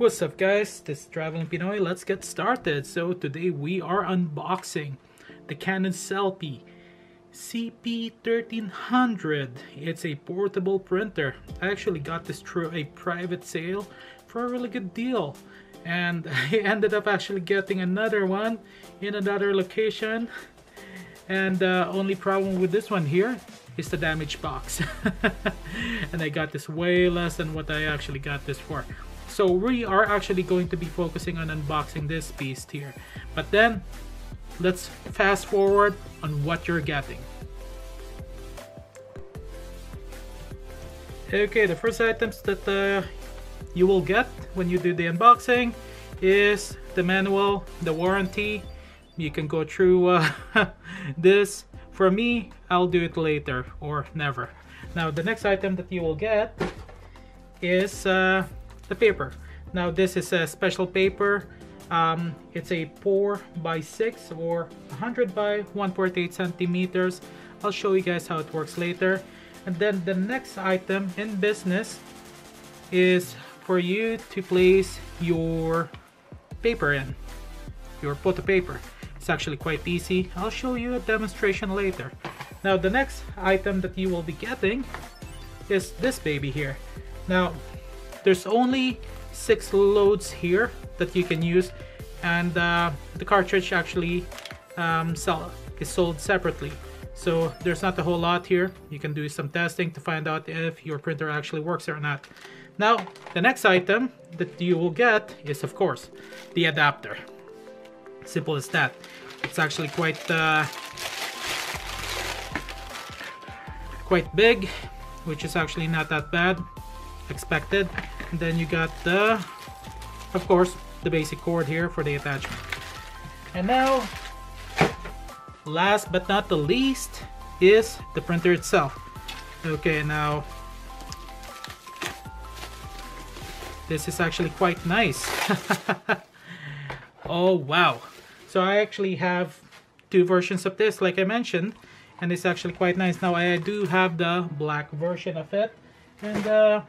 What's up guys, this is Traveling Pinoy, let's get started. So today we are unboxing the Canon Selphy CP1300. It's a portable printer. I actually got this through a private sale for a really good deal. And I ended up actually getting another one in another location. And the uh, only problem with this one here is the damaged box. and I got this way less than what I actually got this for. So we are actually going to be focusing on unboxing this beast here. But then, let's fast forward on what you're getting. Okay, the first items that uh, you will get when you do the unboxing is the manual, the warranty. You can go through uh, this. For me, I'll do it later or never. Now, the next item that you will get is uh, the paper. Now this is a special paper. Um, it's a 4 by 6 or 100 by 1.8 centimeters. I'll show you guys how it works later. And then the next item in business is for you to place your paper in, your photo paper. It's actually quite easy. I'll show you a demonstration later. Now the next item that you will be getting is this baby here. Now there's only six loads here that you can use and uh, the cartridge actually um, sell, is sold separately. So there's not a whole lot here. You can do some testing to find out if your printer actually works or not. Now the next item that you will get is of course the adapter. Simple as that. It's actually quite uh, quite big which is actually not that bad expected. And then you got the, of course, the basic cord here for the attachment. And now, last but not the least, is the printer itself. Okay, now, this is actually quite nice. oh, wow. So I actually have two versions of this, like I mentioned, and it's actually quite nice. Now, I do have the black version of it, and uh,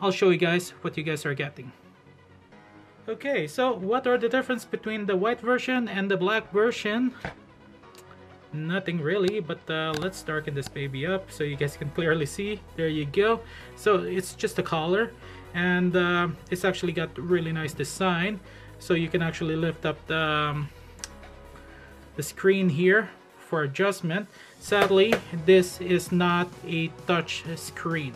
I'll show you guys what you guys are getting. Okay, so what are the difference between the white version and the black version? Nothing really, but uh, let's darken this baby up so you guys can clearly see. There you go. So it's just a collar and uh, it's actually got really nice design. So you can actually lift up the, um, the screen here for adjustment. Sadly, this is not a touch screen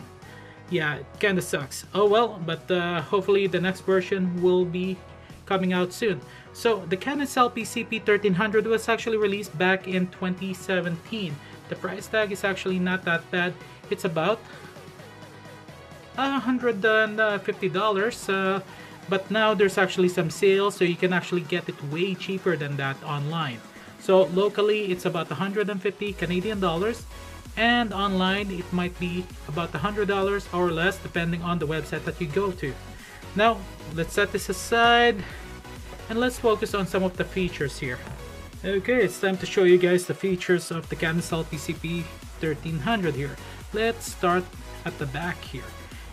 yeah, it kind of sucks. Oh well, but uh, hopefully the next version will be coming out soon. So the Canon Selphy CP1300 was actually released back in 2017. The price tag is actually not that bad. It's about $150, uh, but now there's actually some sales, so you can actually get it way cheaper than that online. So locally, it's about 150 Canadian dollars and online it might be about $100 or less depending on the website that you go to. Now let's set this aside and let's focus on some of the features here. Okay, it's time to show you guys the features of the Canon Selphy CP1300 here. Let's start at the back here.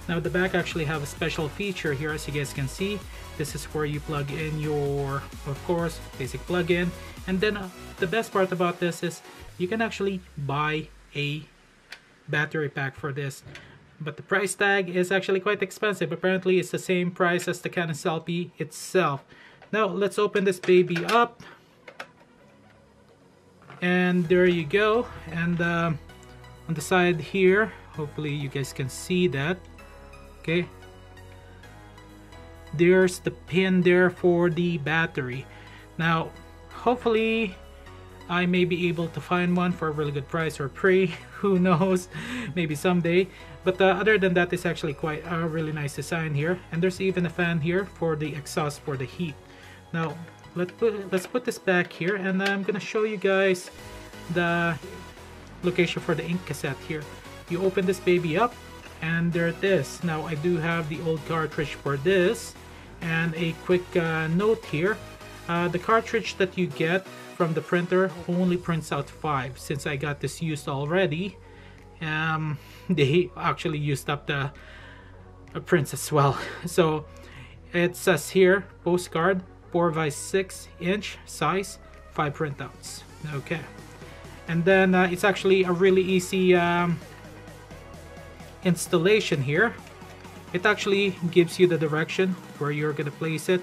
Now the back actually have a special feature here as you guys can see. This is where you plug in your, of course, basic plug-in. And then uh, the best part about this is you can actually buy a battery pack for this. But the price tag is actually quite expensive. Apparently it's the same price as the Canon Selphy itself. Now let's open this baby up. And there you go. And um, on the side here hopefully you guys can see that. Okay. There's the pin there for the battery. Now hopefully I may be able to find one for a really good price or pre who knows maybe someday. But uh, other than that it's actually quite a really nice design here. And there's even a fan here for the exhaust for the heat. Now let's put let's put this back here and I'm gonna show you guys the location for the ink cassette here. You open this baby up and there it is. Now I do have the old cartridge for this and a quick uh, note here uh, the cartridge that you get from the printer only prints out five since I got this used already. Um, they actually used up the prints as well. So it says here postcard 4 by 6 inch size 5 printouts. Okay. And then uh, it's actually a really easy um, installation here. It actually gives you the direction where you're gonna place it.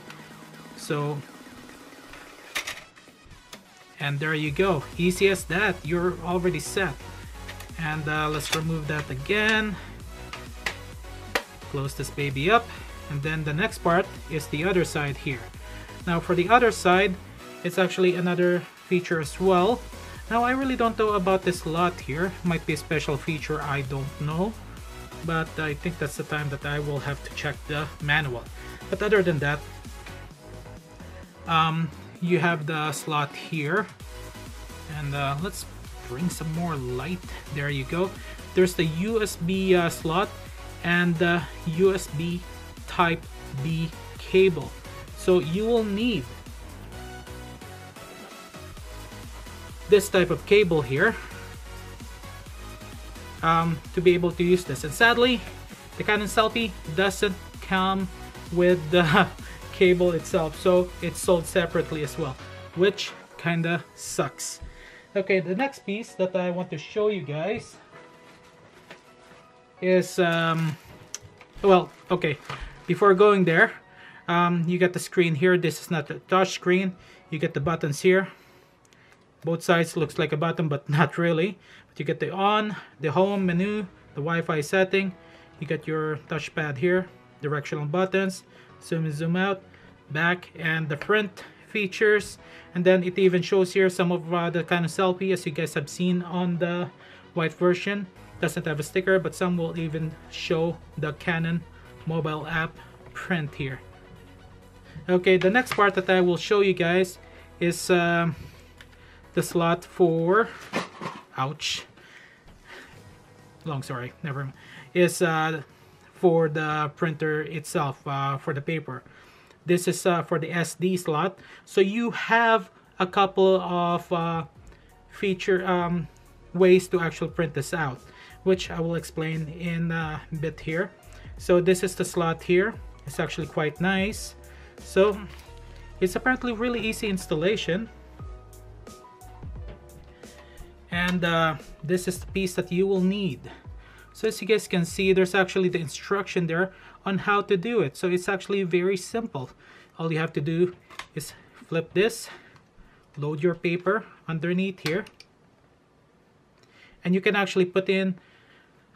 So and there you go. Easy as that. You're already set. And uh, let's remove that again. Close this baby up. And then the next part is the other side here. Now for the other side it's actually another feature as well. Now I really don't know about this lot here. Might be a special feature I don't know. But I think that's the time that I will have to check the manual. But other than that um, you have the slot here. And uh, let's bring some more light. There you go. There's the USB uh, slot and the USB type B cable. So you will need this type of cable here um, to be able to use this. And sadly the Canon Selphy doesn't come with the cable itself so it's sold separately as well which kinda sucks. Okay the next piece that I want to show you guys is um, well okay before going there um, you get the screen here. This is not a touch screen. You get the buttons here. Both sides looks like a button but not really. But you get the on the home menu the Wi-Fi setting. You get your touchpad here directional buttons zoom and zoom out back and the front features. And then it even shows here some of uh, the Canon Selphy as you guys have seen on the white version. Doesn't have a sticker but some will even show the Canon mobile app print here. Okay the next part that I will show you guys is um, the slot for ouch long story never mind is uh, for the printer itself uh, for the paper this is uh, for the SD slot. So you have a couple of uh, feature um, ways to actually print this out which I will explain in a bit here. So this is the slot here. It's actually quite nice. So it's apparently really easy installation. And uh, this is the piece that you will need. So as you guys can see there's actually the instruction there on how to do it. So it's actually very simple. All you have to do is flip this load your paper underneath here. And you can actually put in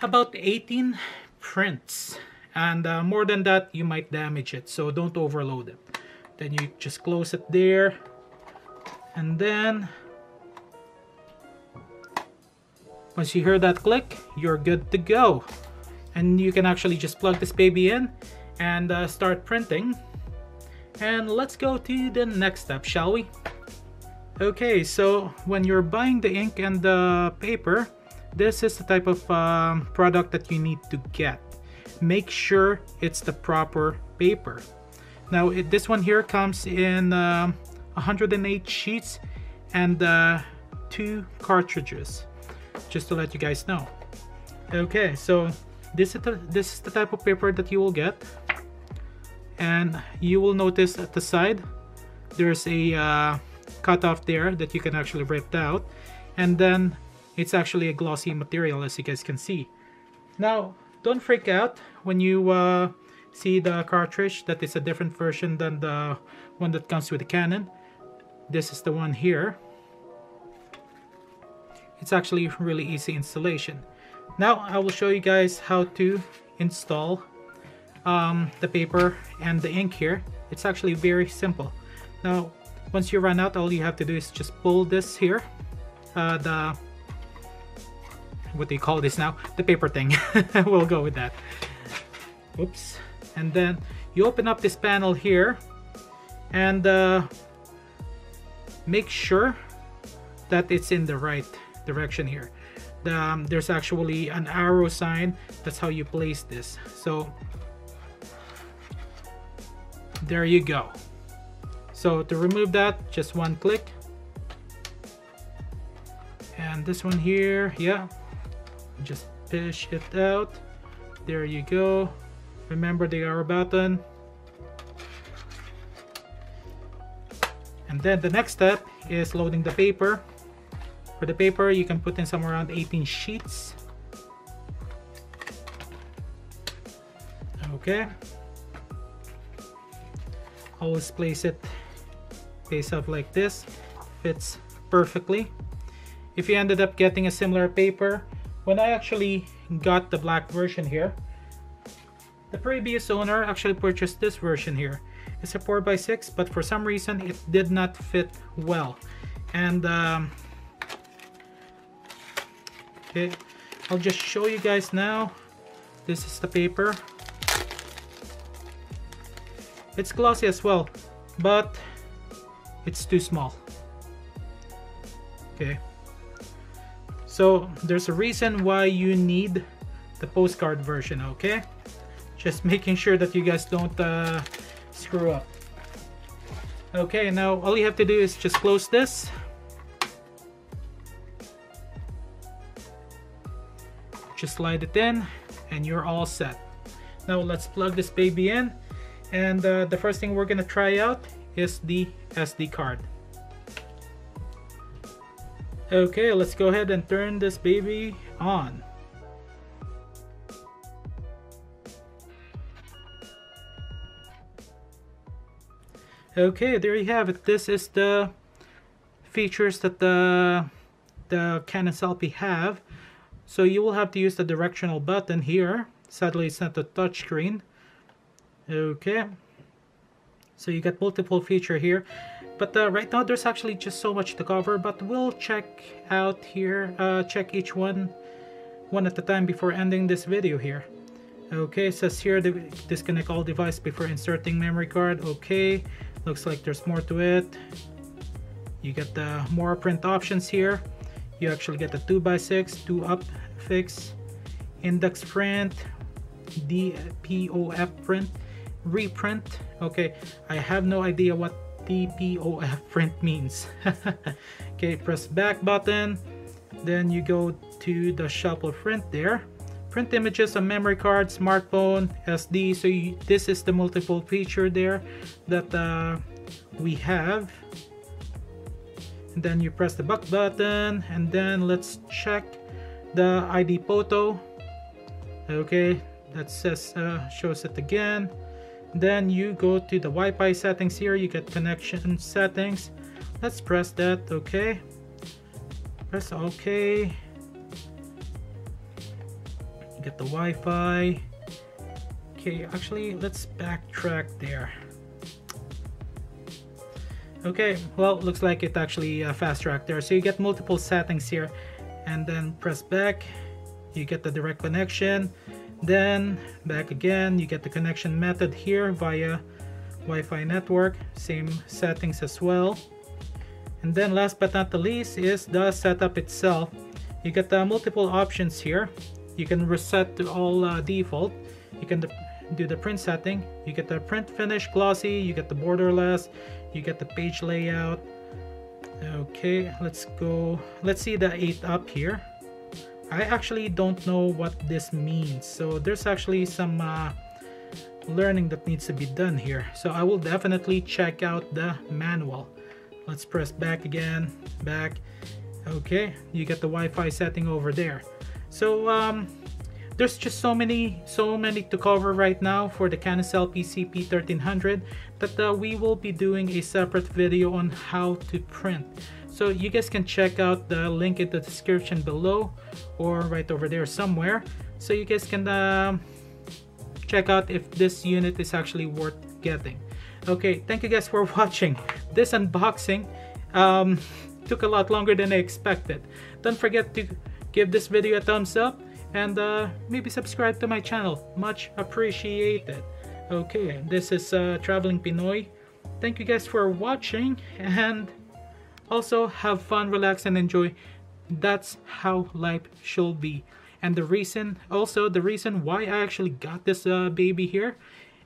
about 18 prints. And uh, more than that you might damage it. So don't overload it. Then you just close it there. And then Once you hear that click, you're good to go. And you can actually just plug this baby in and uh, start printing. And let's go to the next step, shall we? Okay, so when you're buying the ink and the paper, this is the type of um, product that you need to get. Make sure it's the proper paper. Now, it, this one here comes in uh, 108 sheets and uh, two cartridges just to let you guys know okay so this is the this is the type of paper that you will get. And you will notice at the side there's a uh, cutoff there that you can actually rip out. And then it's actually a glossy material as you guys can see. Now don't freak out when you uh, see the cartridge that is a different version than the one that comes with the Canon. This is the one here. It's actually really easy installation. Now I will show you guys how to install um, the paper and the ink here. It's actually very simple. Now once you run out all you have to do is just pull this here uh, the what do you call this now? The paper thing. We'll go with that. Oops. And then you open up this panel here and uh, make sure that it's in the right direction here um, there's actually an arrow sign. That's how you place this. So there you go. So to remove that just one click. And this one here yeah. Just push it out. There you go. Remember the arrow button. And then the next step is loading the paper. For the paper, you can put in somewhere around 18 sheets. Okay. Always place it face up like this. Fits perfectly. If you ended up getting a similar paper, when I actually got the black version here, the previous owner actually purchased this version here. It's a 4x6, but for some reason it did not fit well. And um, okay, I'll just show you guys now. This is the paper. It's glossy as well, but it's too small. Okay. So there's a reason why you need the postcard version, okay? Just making sure that you guys don't uh, screw up. Okay, now all you have to do is just close this. Just slide it in and you're all set. Now let's plug this baby in and uh, the first thing we're gonna try out is the SD card. Okay, let's go ahead and turn this baby on. Okay, there you have it. This is the features that the the Canon Selphy have. So you will have to use the directional button here. Sadly, it's not a touchscreen. Okay. So you get multiple feature here. But uh, right now there's actually just so much to cover, but we'll check out here, uh, check each one one at a time before ending this video here. Okay, says here disconnect all device before inserting memory card. Okay, looks like there's more to it. You get the more print options here. You actually get the 2x6, 2 up fix, index print, DPOF print, reprint. Okay, I have no idea what DPOF print means. okay, press back button. Then you go to the shuffle print there. Print images on memory card, smartphone, SD. So you, this is the multiple feature there that uh, we have. Then you press the back button and then let's check the ID photo. Okay, that says uh, shows it again. Then you go to the Wi-Fi settings here you get connection settings. Let's press that okay. Press OK. You get the Wi-Fi. Okay actually let's backtrack there okay well looks like it actually uh, fast track there so you get multiple settings here and then press back you get the direct connection then back again, you get the connection method here via Wi-Fi network, same settings as well. And then last but not the least is the setup itself. You get the multiple options here. You can reset to all uh, default. You can do the print setting. You get the print finish glossy, you get the borderless, you get the page layout. Okay, let's go. Let's see the 8 up here. I actually don't know what this means. So there's actually some uh, learning that needs to be done here. So I will definitely check out the manual. Let's press back again, back. Okay, you get the Wi-Fi setting over there. So um, there's just so many, so many to cover right now for the Canon Selphy CP1300 that uh, we will be doing a separate video on how to print. So you guys can check out the link in the description below or right over there somewhere. So you guys can uh, check out if this unit is actually worth getting. Okay, thank you guys for watching. This unboxing um, took a lot longer than I expected. Don't forget to give this video a thumbs up and uh, maybe subscribe to my channel. Much appreciated. Okay, this is uh, Traveling Pinoy. Thank you guys for watching and also, have fun, relax, and enjoy. That's how life should be. And the reason, also the reason why I actually got this uh, baby here,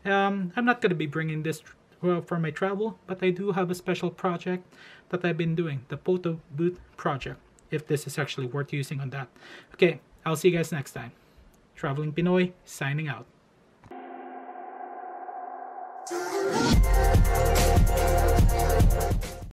um, I'm not going to be bringing this well, for my travel, but I do have a special project that I've been doing, the photo booth project, if this is actually worth using on that. Okay, I'll see you guys next time. Traveling Pinoy, signing out.